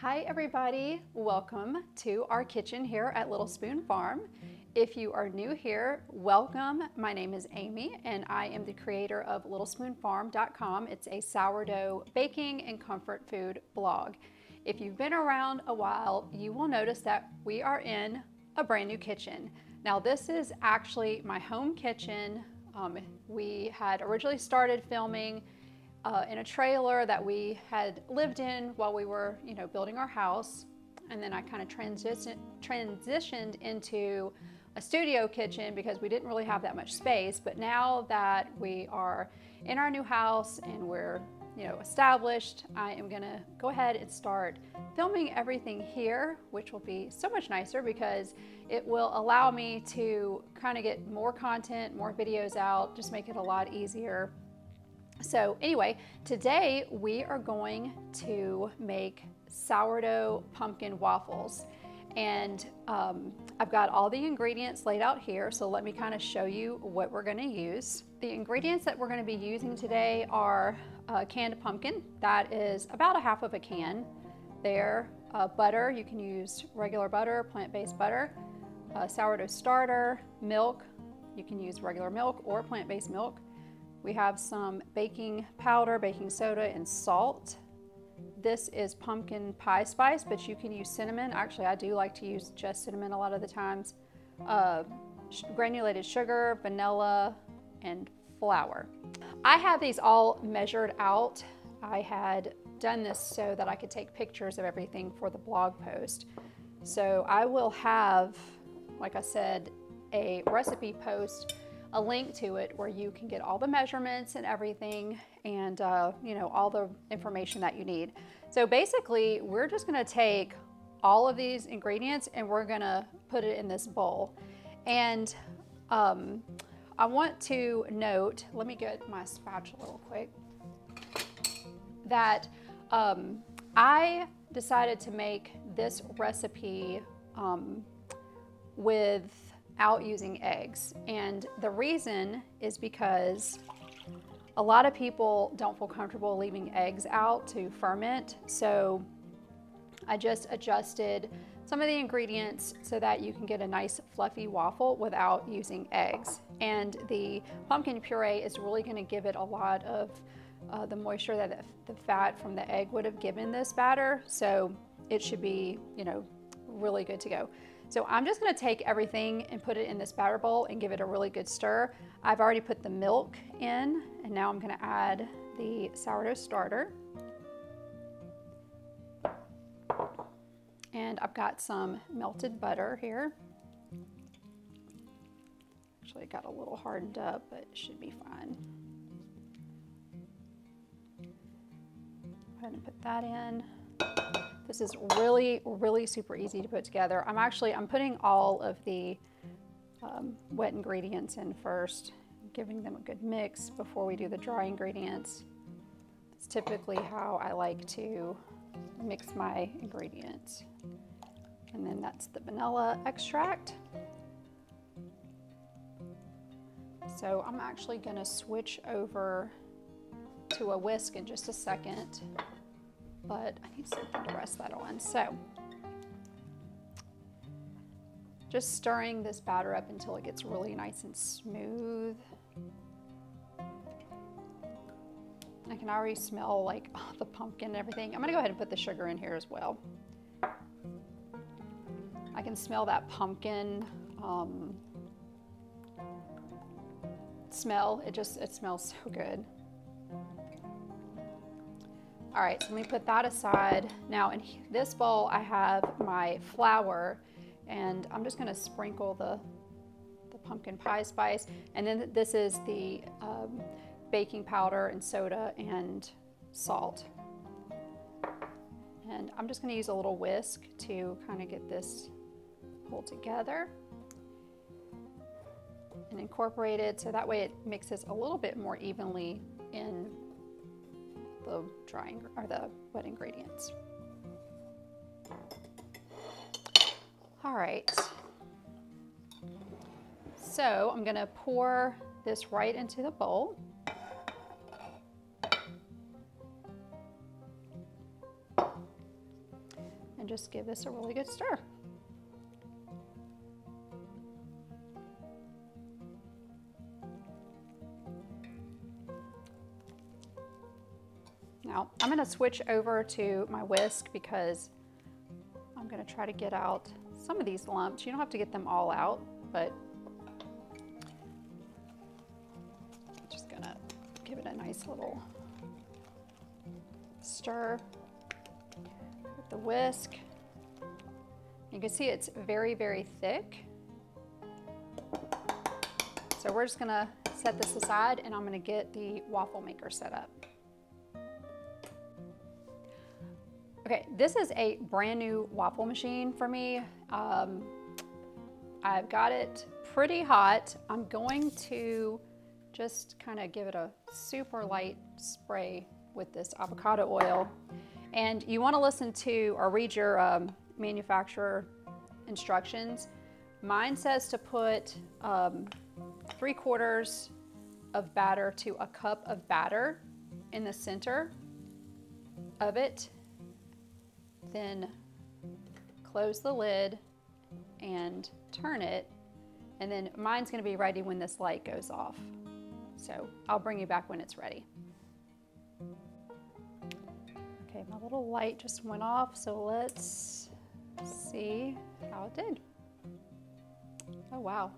Hi everybody, welcome to our kitchen here at Little Spoon Farm. If you are new here, welcome. My name is Amy and I am the creator of littlespoonfarm.com. It's a sourdough baking and comfort food blog. If you've been around a while, you will notice that we are in a brand new kitchen. Now this is actually my home kitchen. Um, we had originally started filming uh, in a trailer that we had lived in while we were, you know, building our house. And then I kind of transition, transitioned into a studio kitchen because we didn't really have that much space. But now that we are in our new house and we're, you know, established, I am gonna go ahead and start filming everything here, which will be so much nicer because it will allow me to kind of get more content, more videos out, just make it a lot easier so anyway, today we are going to make sourdough pumpkin waffles. And um, I've got all the ingredients laid out here, so let me kind of show you what we're gonna use. The ingredients that we're gonna be using today are uh, canned pumpkin, that is about a half of a can there. Uh, butter, you can use regular butter, plant-based butter. Uh, sourdough starter, milk, you can use regular milk or plant-based milk. We have some baking powder, baking soda, and salt. This is pumpkin pie spice, but you can use cinnamon. Actually, I do like to use just cinnamon a lot of the times. Uh, granulated sugar, vanilla, and flour. I have these all measured out. I had done this so that I could take pictures of everything for the blog post. So I will have, like I said, a recipe post a link to it where you can get all the measurements and everything and uh, you know all the information that you need. So basically we're just gonna take all of these ingredients and we're gonna put it in this bowl. And um, I want to note, let me get my spatula real quick, that um, I decided to make this recipe um, with out using eggs. And the reason is because a lot of people don't feel comfortable leaving eggs out to ferment. So I just adjusted some of the ingredients so that you can get a nice fluffy waffle without using eggs. And the pumpkin puree is really gonna give it a lot of uh, the moisture that the fat from the egg would have given this batter. So it should be, you know, really good to go. So I'm just gonna take everything and put it in this batter bowl and give it a really good stir. I've already put the milk in and now I'm gonna add the sourdough starter. And I've got some melted butter here. Actually, it got a little hardened up, but it should be fine. Go ahead and put that in. This is really, really super easy to put together. I'm actually, I'm putting all of the um, wet ingredients in first, giving them a good mix before we do the dry ingredients. It's typically how I like to mix my ingredients. And then that's the vanilla extract. So I'm actually gonna switch over to a whisk in just a second but I need something to rest that on. So just stirring this batter up until it gets really nice and smooth. I can already smell like oh, the pumpkin and everything. I'm gonna go ahead and put the sugar in here as well. I can smell that pumpkin um, smell. It just, it smells so good. All right, so let me put that aside. Now in this bowl, I have my flour and I'm just gonna sprinkle the, the pumpkin pie spice. And then this is the um, baking powder and soda and salt. And I'm just gonna use a little whisk to kind of get this pulled together and incorporate it so that way it mixes a little bit more evenly the drying or the wet ingredients. All right. So I'm gonna pour this right into the bowl. And just give this a really good stir. Now I'm going to switch over to my whisk because I'm going to try to get out some of these lumps. You don't have to get them all out, but I'm just going to give it a nice little stir with the whisk. You can see it's very, very thick. So we're just gonna set this aside and I'm gonna get the waffle maker set up. Okay, this is a brand new waffle machine for me. Um, I've got it pretty hot. I'm going to just kind of give it a super light spray with this avocado oil. And you want to listen to or read your um, manufacturer instructions. Mine says to put um, three quarters of batter to a cup of batter in the center of it then close the lid and turn it. And then mine's gonna be ready when this light goes off. So I'll bring you back when it's ready. Okay, my little light just went off, so let's see how it did. Oh, wow.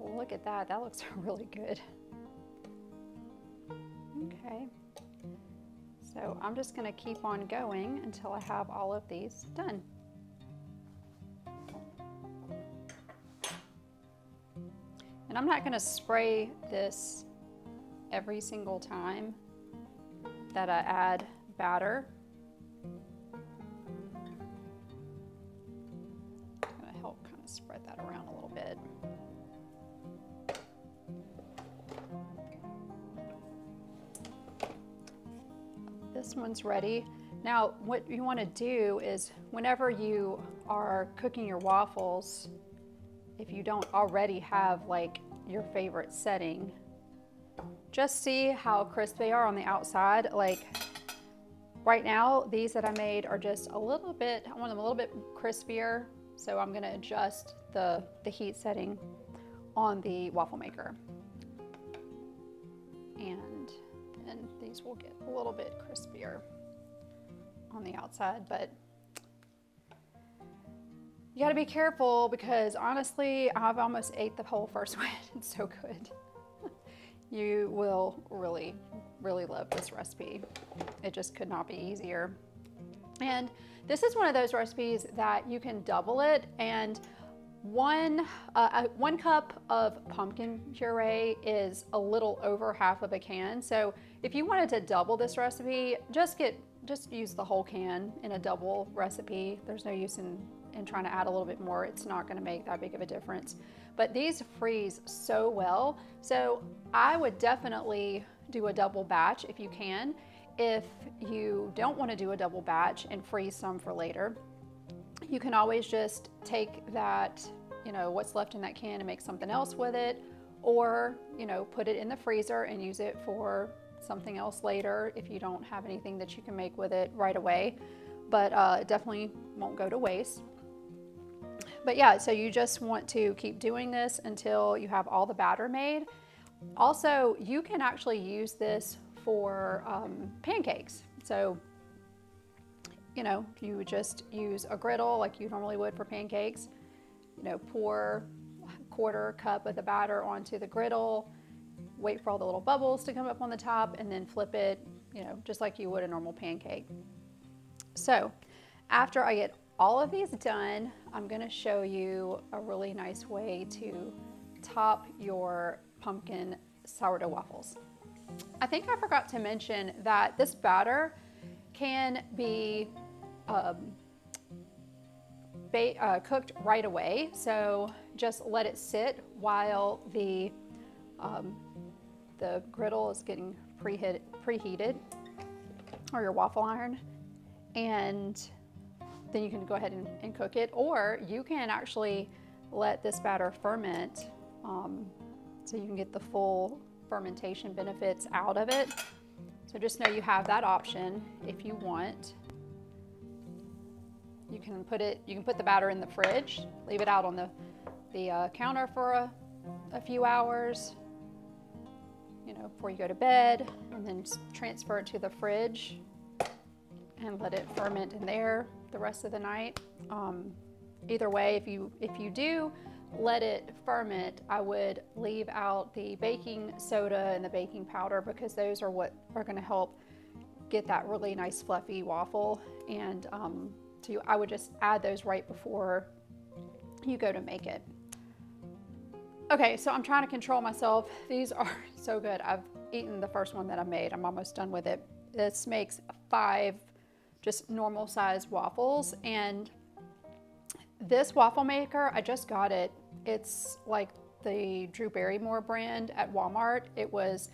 Look at that, that looks really good. Okay. So I'm just going to keep on going until I have all of these done. And I'm not going to spray this every single time that I add batter. This one's ready. Now, what you want to do is whenever you are cooking your waffles, if you don't already have like your favorite setting, just see how crisp they are on the outside. Like right now, these that I made are just a little bit, I want them a little bit crispier. So I'm gonna adjust the, the heat setting on the waffle maker. And then these will get a little bit crispier on the outside, but you gotta be careful because honestly, I've almost ate the whole first one. It's so good. you will really, really love this recipe. It just could not be easier. And this is one of those recipes that you can double it and one, uh, one cup of pumpkin puree is a little over half of a can. So if you wanted to double this recipe, just get just use the whole can in a double recipe. There's no use in, in trying to add a little bit more. It's not gonna make that big of a difference. But these freeze so well. So I would definitely do a double batch if you can. If you don't wanna do a double batch and freeze some for later, you can always just take that, you know, what's left in that can and make something else with it, or, you know, put it in the freezer and use it for something else later if you don't have anything that you can make with it right away. But uh, it definitely won't go to waste. But yeah, so you just want to keep doing this until you have all the batter made. Also, you can actually use this for um, pancakes. So you know, you just use a griddle like you normally would for pancakes. You know, pour a quarter cup of the batter onto the griddle, wait for all the little bubbles to come up on the top, and then flip it, you know, just like you would a normal pancake. So after I get all of these done, I'm gonna show you a really nice way to top your pumpkin sourdough waffles. I think I forgot to mention that this batter can be um, uh, cooked right away. So just let it sit while the, um, the griddle is getting preheated or your waffle iron. And then you can go ahead and, and, cook it. Or you can actually let this batter ferment um, so you can get the full fermentation benefits out of it. So just know you have that option if you want. Can put it, you can put the batter in the fridge, leave it out on the, the uh, counter for a, a few hours, you know, before you go to bed, and then transfer it to the fridge and let it ferment in there the rest of the night. Um, either way, if you if you do let it ferment, I would leave out the baking soda and the baking powder because those are what are going to help get that really nice fluffy waffle. And um, I would just add those right before you go to make it. Okay, so I'm trying to control myself. These are so good. I've eaten the first one that I made. I'm almost done with it. This makes five just normal size waffles and this waffle maker, I just got it. It's like the Drew Barrymore brand at Walmart. It was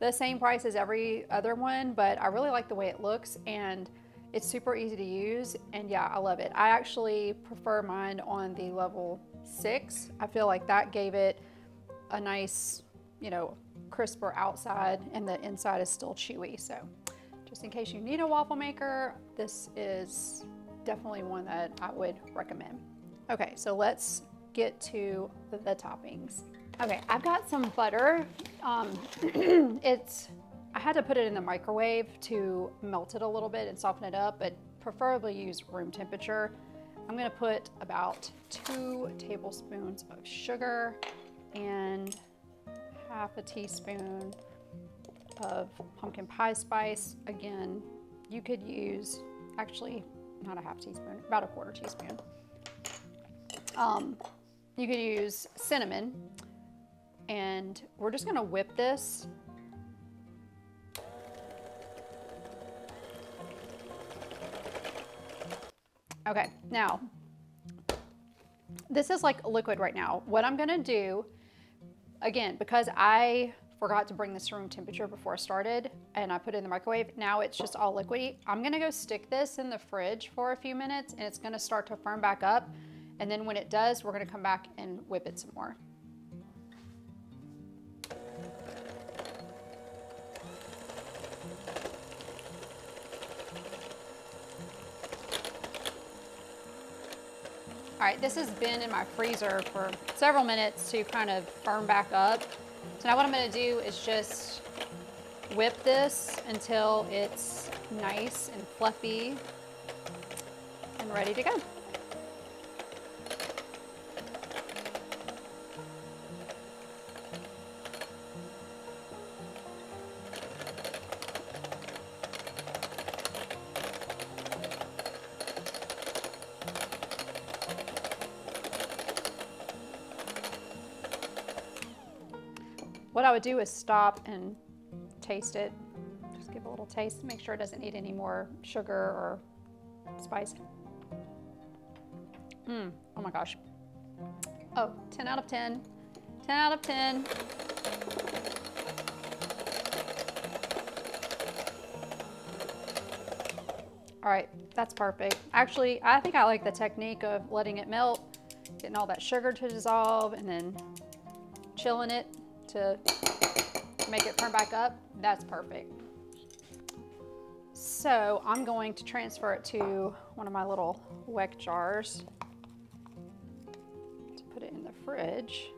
the same price as every other one, but I really like the way it looks and it's super easy to use. And yeah, I love it. I actually prefer mine on the level six. I feel like that gave it a nice, you know, crisper outside and the inside is still chewy. So just in case you need a waffle maker, this is definitely one that I would recommend. Okay, so let's get to the, toppings. Okay, I've got some butter. Um, it's, I had to put it in the microwave to melt it a little bit and soften it up, but preferably use room temperature. I'm gonna put about two tablespoons of sugar and half a teaspoon of pumpkin pie spice. Again, you could use, actually, not a half teaspoon, about a quarter teaspoon. Um, you could use cinnamon and we're just gonna whip this. Okay, now, this is like liquid right now. What I'm gonna do, again, because I forgot to bring this to room temperature before I started and I put it in the microwave, now it's just all liquidy. I'm gonna go stick this in the fridge for a few minutes and it's gonna start to firm back up. And then when it does, we're gonna come back and whip it some more. All right, this has been in my freezer for several minutes to kind of firm back up. So now what I'm gonna do is just whip this until it's nice and fluffy and ready to go. What I would do is stop and taste it. Just give a little taste, make sure it doesn't need any more sugar or spice. Mmm, oh my gosh. Oh, 10 out of 10. 10 out of 10. All right, that's perfect. Actually, I think I like the technique of letting it melt, getting all that sugar to dissolve, and then chilling it to make it firm back up, that's perfect. So I'm going to transfer it to one of my little weck jars to put it in the fridge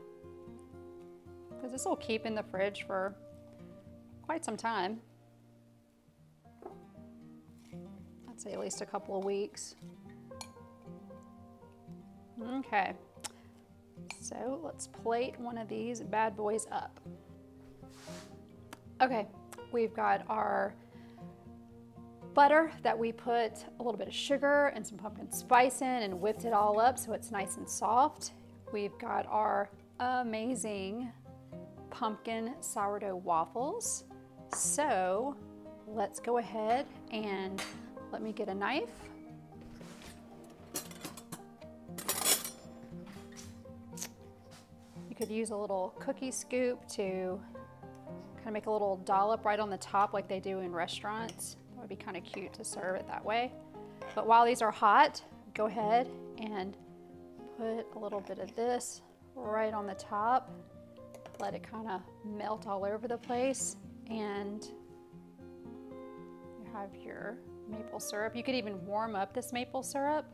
because this will keep in the fridge for quite some time. I'd say at least a couple of weeks. Okay. So let's plate one of these bad boys up. Okay, we've got our butter that we put a little bit of sugar and some pumpkin spice in and whipped it all up so it's nice and soft. We've got our amazing pumpkin sourdough waffles. So let's go ahead and let me get a knife could use a little cookie scoop to kind of make a little dollop right on the top like they do in restaurants. That would be kind of cute to serve it that way. But while these are hot, go ahead and put a little bit of this right on the top. Let it kind of melt all over the place. And you have your maple syrup. You could even warm up this maple syrup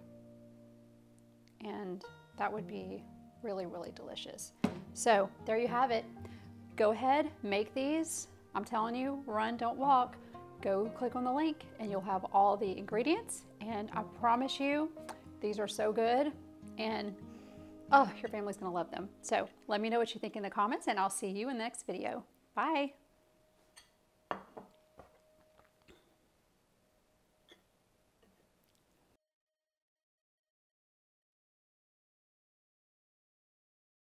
and that would be really, really delicious. So there you have it. Go ahead, make these. I'm telling you, run, don't walk. Go click on the link and you'll have all the ingredients. And I promise you, these are so good. And oh, your family's gonna love them. So let me know what you think in the comments and I'll see you in the next video. Bye.